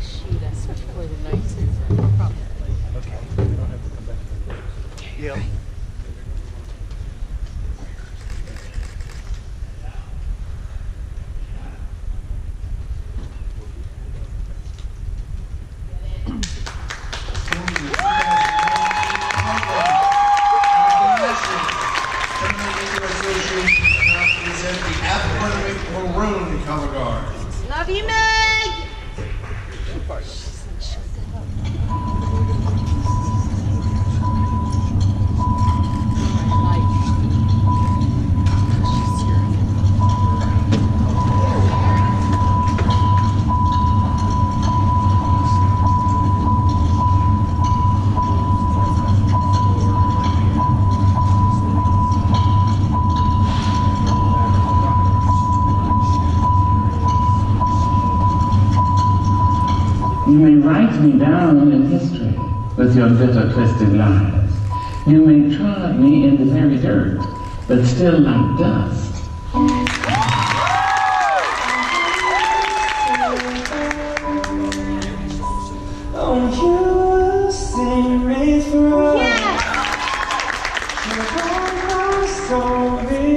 to shoot us before the night's over. Probably. Okay, you don't have to come back. Yep. the Athletic Maroon Color Guard. Love you, Meg! You may write me down in history with your bitter, twisted lies. You may trod me in the very dirt, but still like dust. Oh, you will stay right forever. You're my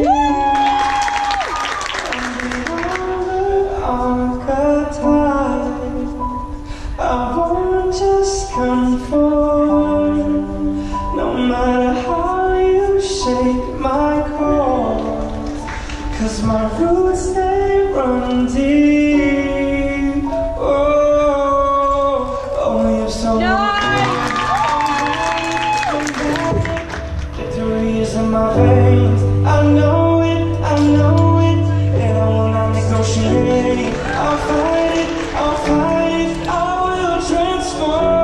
my veins. I know it, I know it. And I will not negotiate. I'll fight it, I'll fight it. I will transform.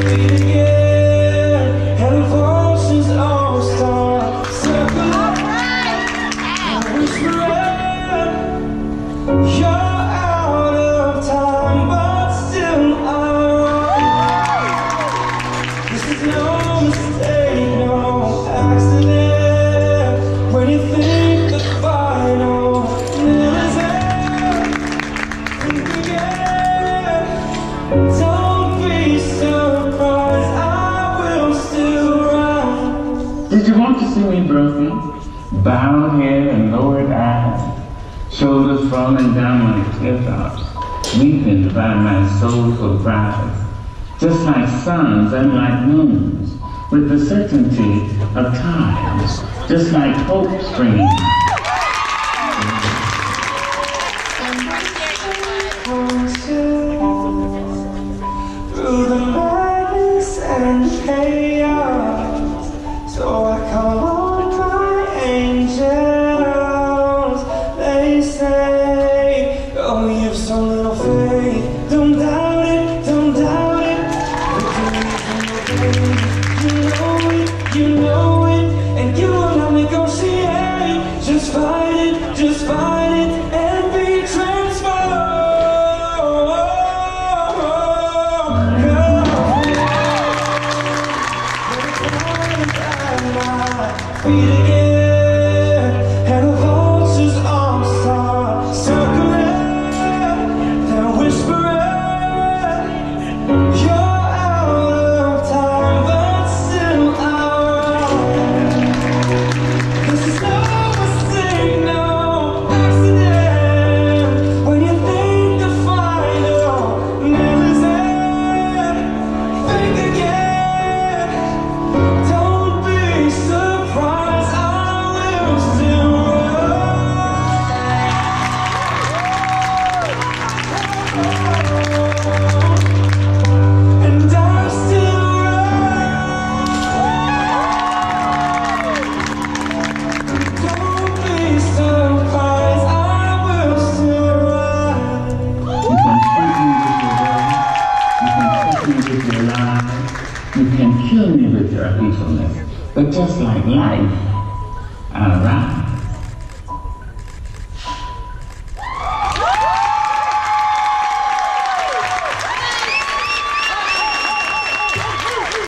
Beat again, and voices all Did you want to see me broken? Bowed head and lowered eyes, shoulders falling down like teardrops, weeping by my soulful cries, just like suns and like moons, with the certainty of times, just like hope springing. Just fight it, and be transformed. Feet again, you can kill me with your hatefulness, but just like life, I'll rise.